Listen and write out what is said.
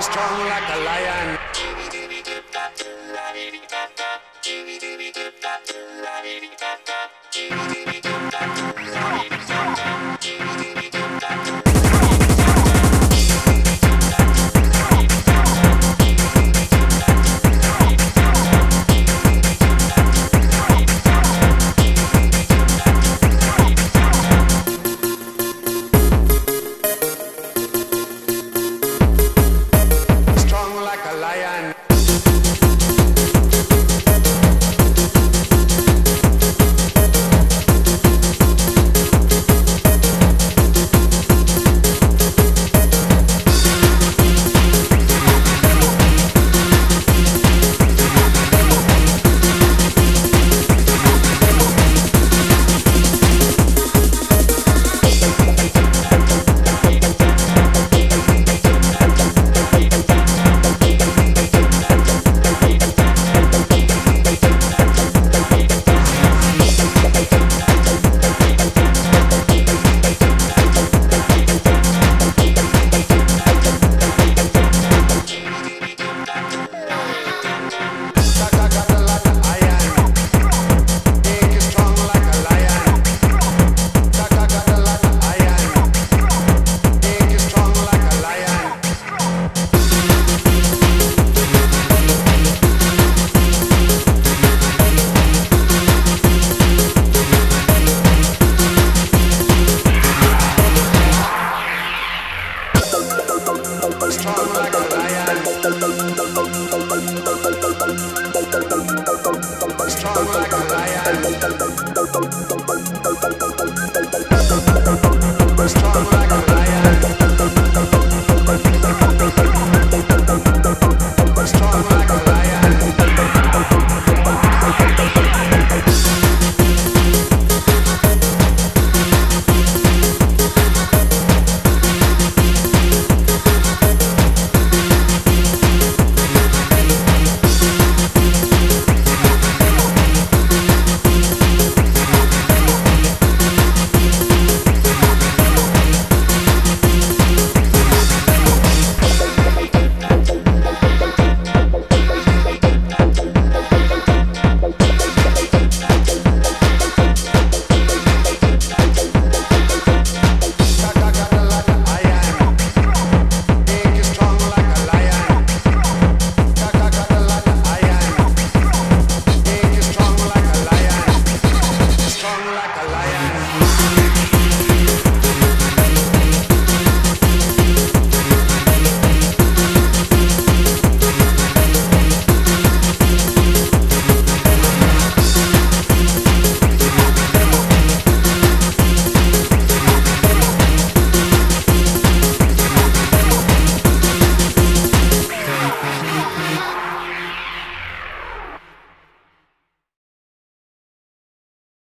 Strong like a lion.